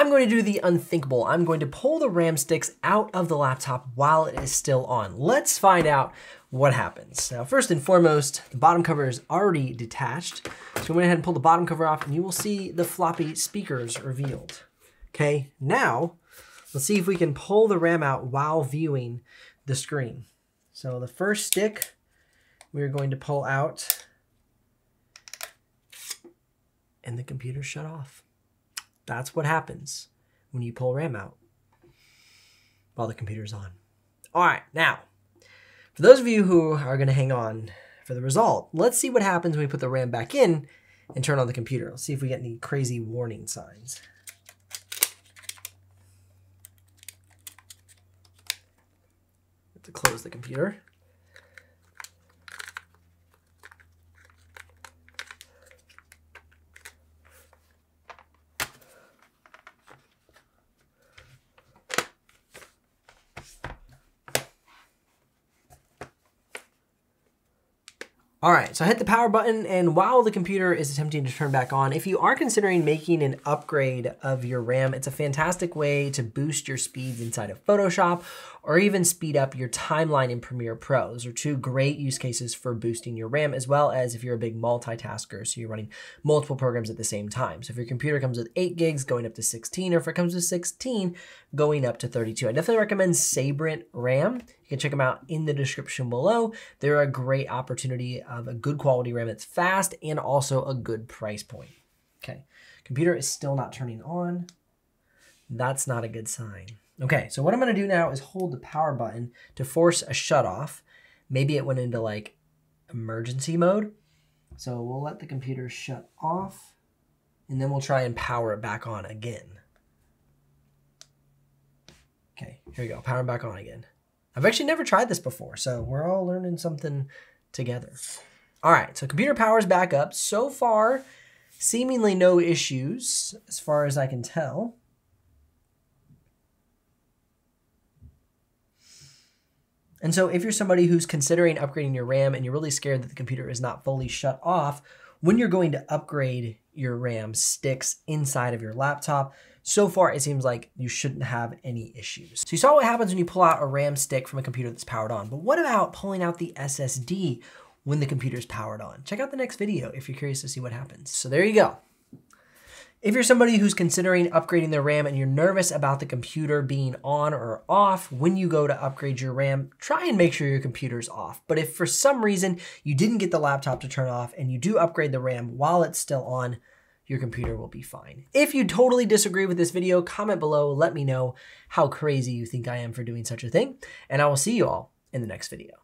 I'm going to do the unthinkable. I'm going to pull the RAM sticks out of the laptop while it is still on. Let's find out what happens. Now, first and foremost, the bottom cover is already detached. So I went ahead and pull the bottom cover off and you will see the floppy speakers revealed. Okay, now let's see if we can pull the RAM out while viewing the screen. So the first stick we're going to pull out and the computer shut off. That's what happens when you pull RAM out while the computer's on. All right, now, for those of you who are going to hang on for the result, let's see what happens when we put the RAM back in and turn on the computer. Let's see if we get any crazy warning signs. to close the computer. All right, so hit the power button and while the computer is attempting to turn back on, if you are considering making an upgrade of your RAM, it's a fantastic way to boost your speeds inside of Photoshop or even speed up your timeline in Premiere Pro. Those are two great use cases for boosting your RAM as well as if you're a big multitasker, so you're running multiple programs at the same time. So if your computer comes with 8 gigs going up to 16 or if it comes with 16 going up to 32. I definitely recommend Sabrent RAM. You can check them out in the description below. They're a great opportunity of a good quality RAM that's fast and also a good price point. Okay, computer is still not turning on. That's not a good sign. Okay, so what I'm gonna do now is hold the power button to force a shut off. Maybe it went into like emergency mode. So we'll let the computer shut off and then we'll try and power it back on again. Okay, here we go, power back on again. I've actually never tried this before, so we're all learning something together. All right, so computer power is back up. So far, seemingly no issues as far as I can tell. And so if you're somebody who's considering upgrading your RAM and you're really scared that the computer is not fully shut off, when you're going to upgrade your RAM sticks inside of your laptop, so far it seems like you shouldn't have any issues. So you saw what happens when you pull out a RAM stick from a computer that's powered on, but what about pulling out the SSD when the computer's powered on? Check out the next video if you're curious to see what happens. So there you go. If you're somebody who's considering upgrading their RAM and you're nervous about the computer being on or off when you go to upgrade your RAM, try and make sure your computer's off. But if for some reason you didn't get the laptop to turn off and you do upgrade the RAM while it's still on, your computer will be fine. If you totally disagree with this video, comment below, let me know how crazy you think I am for doing such a thing, and I will see you all in the next video.